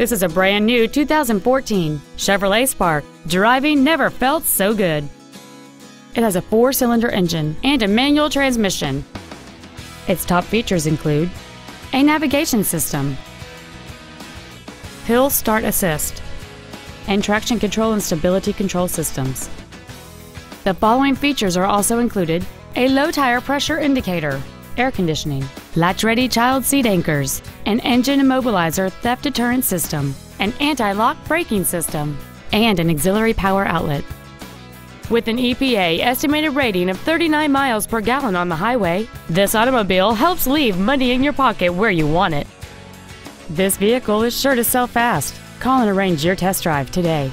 This is a brand new 2014 Chevrolet Spark. Driving never felt so good. It has a four cylinder engine and a manual transmission. Its top features include a navigation system, hill start assist, and traction control and stability control systems. The following features are also included a low tire pressure indicator, air conditioning, latch-ready child seat anchors, an engine immobilizer theft deterrent system, an anti-lock braking system, and an auxiliary power outlet. With an EPA estimated rating of 39 miles per gallon on the highway, this automobile helps leave money in your pocket where you want it. This vehicle is sure to sell fast. Call and arrange your test drive today.